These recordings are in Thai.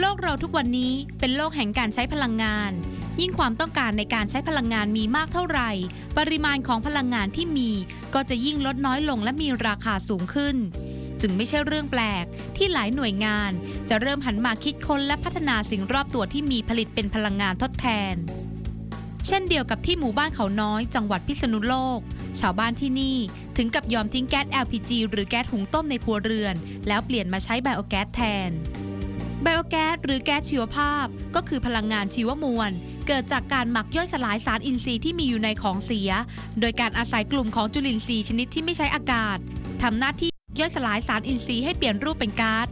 โลกเราทุกวันนี้เป็นโลกแห่งการใช้พลังงาน ยิ่งความต้องการในการใช้พลังงานมีมากเท่าไหร่ ปริมาณของพลังงานที่มีก็จะยิ่งลดน้อยลงและมีราคาสูงขึ้น จึงไม่ใช่เรื่องแปลกที่หลายหน่วยงาน จะเริ่มหันมาคิดค้นและพัฒนาสิ่งรอบตัวที่มีผลิตเป็นพลังงานทดแทน เช่นเดียวกับที่หมู่บ้านเขาน้อยจังหวัดพิษณุโลก ชาวบ้านที่นี่ถึงกับยอมทิ้งแก๊ส LPG หรือแก๊สหุงต้มในครัวเรือน แล้วเปลี่ยนมาใช้ไบโอแก๊สแทน ไบโอแก๊สหรือแก๊สชีวภาพ ก็คือพลังงานชีวมวล เกิดจากการหมักย่อยสลายสารอินทรีย์ที่มีอยู่ในของเสีย โดยการอาศัยกลุ่มของจุลินทรีย์ชนิดที่ไม่ใช้อากาศทำหน้าที่ย่อยสลายสารอินทรีย์ให้เปลี่ยนรูปเป็นก๊าซ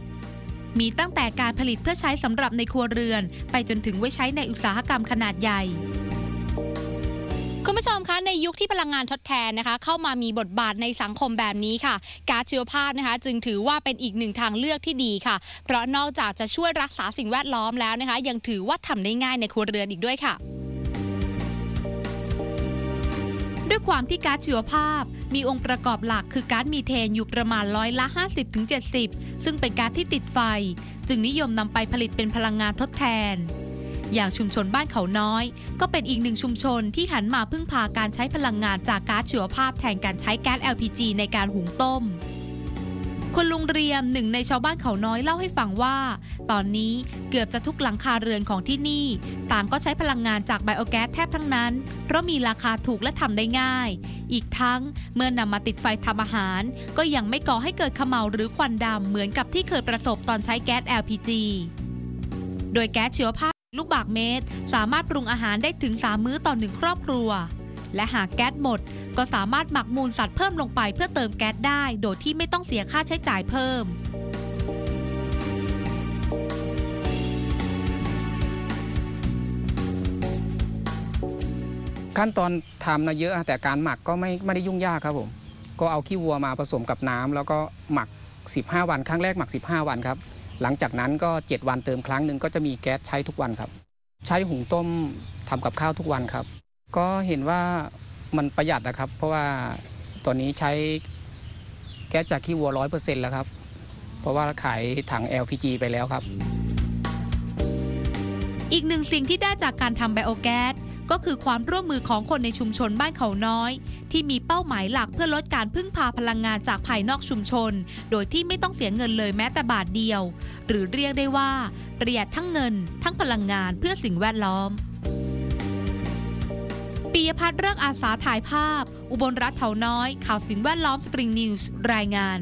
มีตั้งแต่การผลิตเพื่อใช้สำหรับในครัวเรือน ไปจนถึงไว้ใช้ในอุตสาหกรรมขนาดใหญ่ คุณผู้ชมคะในยุคที่พลังงานทดแทนนะคะ เข้ามามีบทบาทในสังคมแบบนี้ค่ะก๊าซชีวภาพนะคะ จึงถือว่าเป็นอีกหนึ่งทางเลือกที่ดีค่ะ เพราะนอกจากจะช่วยรักษาสิ่งแวดล้อมแล้วนะคะ ยังถือว่าทำได้ง่ายในครัวเรือนอีกด้วยค่ะ ด้วยความที่ก๊าซชีวภาพ มีองค์ประกอบหลักคือก๊าซมีเทนอยู่ประมาณร้อยละ 50-70 ซึ่งเป็นก๊าซที่ติดไฟ จึงนิยมนำไปผลิตเป็นพลังงานทดแทน อย่างชุมชนบ้านเขาน้อย ก็เป็นอีกหนึ่งชุมชนที่หันมาพึ่งพาการใช้พลังงานจากก๊าซชีวภาพแทนการใช้แก๊ส LPG ในการหุงต้มคุณลุงเรียมหนึ่งในชาวบ้านเขาน้อยเล่าให้ฟังว่า ตอนนี้เกือบจะทุกหลังคาเรือนของที่นี่ ต่างก็ใช้พลังงานจากไบโอแก๊สแทบทั้งนั้น เพราะมีราคาถูกและทำได้ง่าย อีกทั้งเมื่อนำมาติดไฟทำอาหาร ก็ยังไม่ก่อให้เกิดขม่าวหรือควันดำเหมือนกับที่เคยประสบตอนใช้แก๊ส LPG โดยแก๊สชีวภาพ ลูกบากเมตร สามารถปรุงอาหารได้ถึง 3 มื้อต่อหนึ่งครอบครัว และหากแก๊สหมด ก็สามารถหมักมูลสัตว์เพิ่มลงไปเพื่อเติมแก๊สได้ โดยที่ไม่ต้องเสียค่าใช้จ่ายเพิ่ม ขั้นตอนทำนะเยอะแต่การหมักก็ไม่ไม่ได้ยุ่งยากครับผม ก็เอาขี้วัวมาผสมกับน้ำแล้วก็หมัก 15 วันครั้งแรกหมัก 15 วันครับ หลังจากนั้นก็ 7 วันเติมครั้งหนึ่งก็จะมีแก๊สใช้ทุกวันครับ ใช้หุงต้มทำกับข้าวทุกวันครับ ก็เห็นว่ามันประหยัดนะครับ เพราะว่าตอนนี้ใช้แก๊สจากขี้วัวร้อยเปอร์เซ็นต์แล้วครับ เพราะว่าขายถัง LPG ไปแล้วครับ อีกหนึ่งสิ่งที่ได้จากการทำไบโอแก๊ส ก็คือความร่วมมือของคนในชุมชนบ้านเขาน้อย ที่มีเป้าหมายหลักเพื่อลดการพึ่งพาพลังงานจากภายนอกชุมชน โดยที่ไม่ต้องเสียเงินเลยแม้แต่บาทเดียว หรือเรียกได้ว่าประหยัดทั้งเงิน ทั้งพลังงานเพื่อสิ่งแวดล้อมปียพัฒน์เรื่องอาสาถ่ายภาพ อุบลรัฐเถาน้อย ข่าวสิ่งแวดล้อมสปริงนิวส์รายงาน